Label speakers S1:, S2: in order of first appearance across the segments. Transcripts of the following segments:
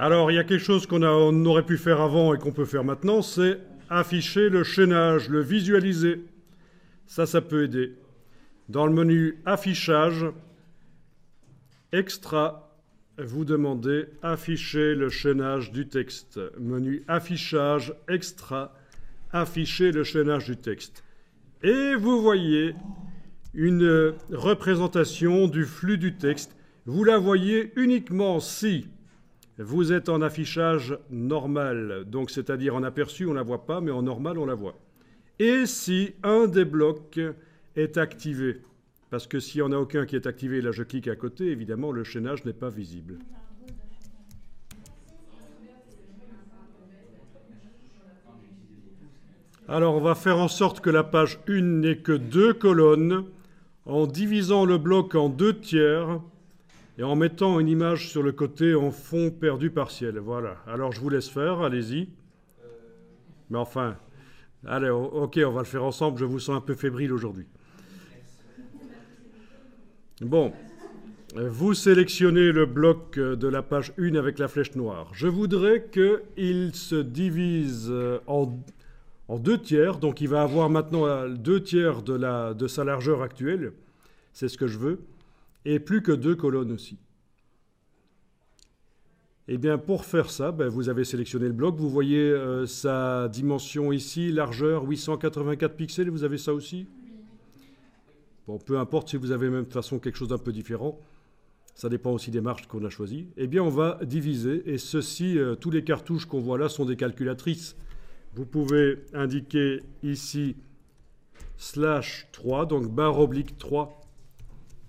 S1: Alors, il y a quelque chose qu'on on aurait pu faire avant et qu'on peut faire maintenant, c'est afficher le chaînage, le visualiser. Ça, ça peut aider. Dans le menu affichage, extra, vous demandez afficher le chaînage du texte. Menu affichage, extra, afficher le chaînage du texte. Et vous voyez une représentation du flux du texte. Vous la voyez uniquement si vous êtes en affichage normal, donc c'est-à-dire en aperçu, on ne la voit pas, mais en normal, on la voit. Et si un des blocs est activé, parce que s'il n'y en a aucun qui est activé, là je clique à côté, évidemment le chaînage n'est pas visible. Alors on va faire en sorte que la page 1 n'ait que deux colonnes en divisant le bloc en deux tiers et en mettant une image sur le côté en fond perdu partiel. Voilà. Alors je vous laisse faire, allez-y. Mais enfin, allez, ok, on va le faire ensemble. Je vous sens un peu fébrile aujourd'hui. Bon, vous sélectionnez le bloc de la page 1 avec la flèche noire. Je voudrais qu'il se divise en, en, deux tiers. Donc il va avoir maintenant deux tiers de sa largeur actuelle. C'est ce que je veux et plus que deux colonnes aussi. Eh bien, pour faire ça, ben, vous avez sélectionné le bloc. Vous voyez euh, sa dimension ici, largeur 884 pixels. Vous avez ça aussi? Bon, peu importe si vous avez même de toute façon quelque chose d'un peu différent. Ça dépend aussi des marges qu'on a choisies. Eh bien, on va diviser. Et ceci, euh, tous les cartouches qu'on voit là sont des calculatrices. Vous pouvez indiquer ici slash 3, donc barre oblique 3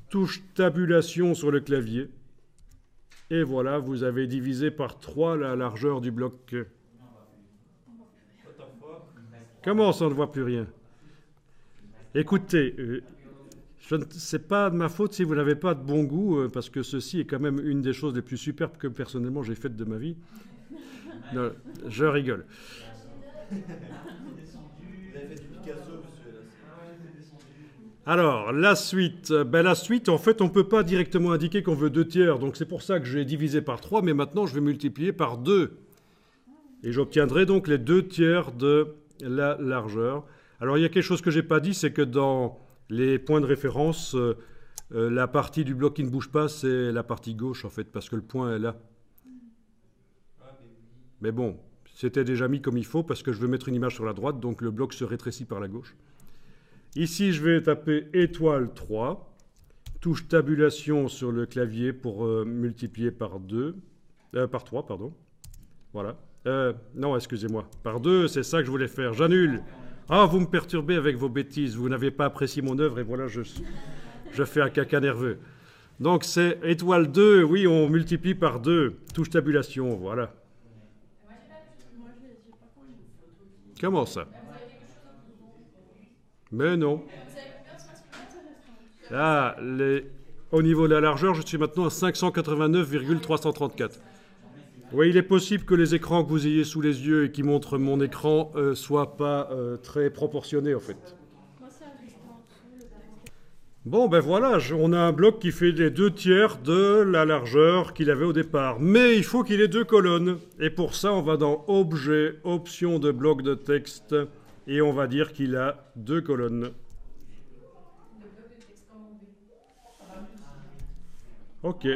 S1: touche tabulation sur le clavier. Et voilà, vous avez divisé par 3 la largeur du bloc. Comment ça, on ne voit plus rien? Écoutez, euh, ce n'est pas de ma faute si vous n'avez pas de bon goût, euh, parce que ceci est quand même une des choses les plus superbes que personnellement j'ai faites de ma vie. je rigole. Alors, la suite. Ben, la suite, en fait, on ne peut pas directement indiquer qu'on veut deux tiers. Donc, c'est pour ça que j'ai divisé par 3. Mais maintenant, je vais multiplier par 2. Et j'obtiendrai donc les deux tiers de la largeur. Alors, il y a quelque chose que je n'ai pas dit, c'est que dans les points de référence, euh, euh, la partie du bloc qui ne bouge pas, c'est la partie gauche, en fait, parce que le point est là. Mais bon, c'était déjà mis comme il faut, parce que je veux mettre une image sur la droite, donc le bloc se rétrécit par la gauche. Ici, je vais taper étoile 3, touche tabulation sur le clavier pour euh, multiplier par 2, euh, par 3, pardon. Voilà. Euh, non, excusez-moi. Par 2, c'est ça que je voulais faire. J'annule. Ah, vous me perturbez avec vos bêtises. Vous n'avez pas apprécié mon œuvre et voilà, je, je fais un caca nerveux. Donc c'est étoile 2, oui, on multiplie par 2. Touche tabulation, voilà. Comment ça? Mais non. Ah, au niveau de la largeur, je suis maintenant à 589,334. Oui, il est possible que les écrans que vous ayez sous les yeux et qui montrent mon écran ne euh, soient pas euh, très proportionnés, en fait. Bon, ben voilà, on a un bloc qui fait les deux tiers de la largeur qu'il avait au départ. Mais il faut qu'il ait deux colonnes. Et pour ça, on va dans Objet, Option de bloc de texte et on va dire qu'il a deux colonnes. Ok.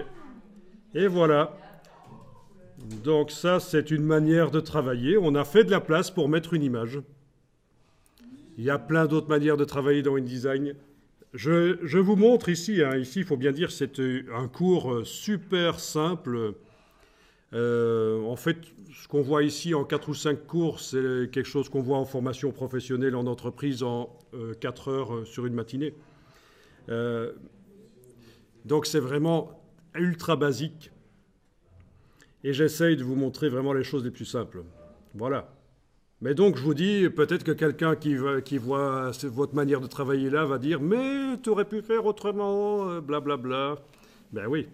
S1: Et voilà. Donc ça, c'est une manière de travailler. On a fait de la place pour mettre une image. Il y a plein d'autres manières de travailler dans InDesign. Je, je vous montre ici, hein. ici il faut bien dire c'est un cours super simple euh, en fait, ce qu'on voit ici en 4 ou 5 cours, c'est quelque chose qu'on voit en formation professionnelle en entreprise en 4 euh, heures euh, sur une matinée. donc c'est vraiment ultra basique. Et j'essaye de vous montrer vraiment les choses les plus simples. Voilà. Mais donc, je vous dis, peut-être que quelqu'un qui, qui, voit votre manière de travailler là va dire Mais tu aurais pu faire autrement, blablabla. Bla, bla. Ben oui,